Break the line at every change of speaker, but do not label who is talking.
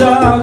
Yeah.